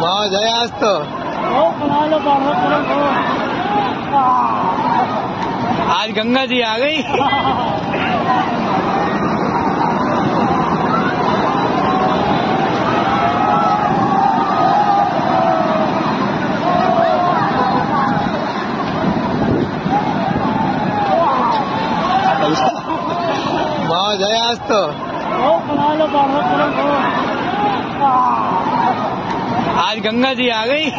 मौज है आज तो आज गंगा जी आ गई मौज है आज तो आज गंगा जी आ गई।